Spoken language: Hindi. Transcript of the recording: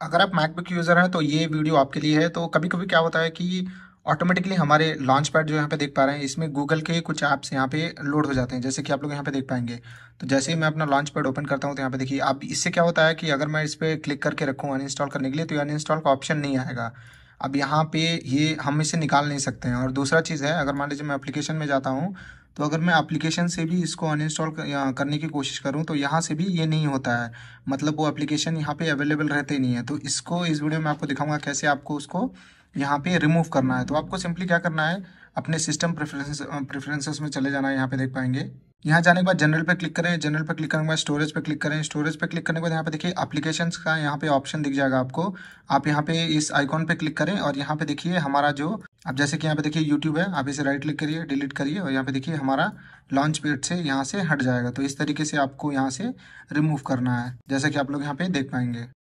अगर आप मैकबुक यूज़र हैं तो ये वीडियो आपके लिए है। तो कभी कभी क्या होता है कि ऑटोमेटिकली हमारे लॉन्च पैड जो यहाँ पे देख पा रहे हैं, इसमें गूगल के कुछ ऐप्स यहाँ पे लोड हो जाते हैं, जैसे कि आप लोग यहाँ पे देख पाएँगे। तो जैसे ही मैं अपना लॉन्च पैड ओपन करता हूँ तो यहाँ पे देखिए, अब इससे क्या होता है कि अगर मैं इस पर क्लिक करके रखूँ अनइंस्टॉल करने के लिए तो अनइंस्टॉल का ऑप्शन नहीं आएगा। अब यहाँ पे ये हम इसे निकाल नहीं सकते हैं। और दूसरा चीज़ है, अगर मान लीजिए मैं एप्लीकेशन में जाता हूँ तो अगर मैं एप्लीकेशन से भी इसको अनइंस्टॉल करने की कोशिश करूँ तो यहाँ से भी ये नहीं होता है। मतलब वो एप्लीकेशन यहाँ पे अवेलेबल रहते नहीं है। तो इसको, इस वीडियो में आपको दिखाऊँगा कैसे आपको उसको यहाँ पे रिमूव करना है। तो आपको सिंपली क्या करना है, अपने सिस्टम प्रेफरेंस प्रेफरेंसेस में चले जाना है, यहाँ पे देख पाएँगे। यहाँ जाने के बाद जनरल पे क्लिक करें जनरल पे क्लिक करने के बाद स्टोरेज पे क्लिक करें स्टोरेज पे क्लिक करने के बाद यहाँ पे देखिए एप्लीकेशंस का यहाँ पे ऑप्शन दिख जाएगा आपको। आप यहाँ पे इस आइकॉन पे क्लिक करें और यहाँ पे देखिए हमारा जो, अब जैसे कि यहाँ पे देखिए यूट्यूब है, आप इसे राइट क्लिक करिए डिलीट करिए और यहाँ पे देखिए हमारा लॉन्च पेड से यहाँ से हट जाएगा। तो इस तरीके से आपको यहाँ से रिमूव करना है, जैसे कि आप लोग यहाँ पे देख पाएँगे।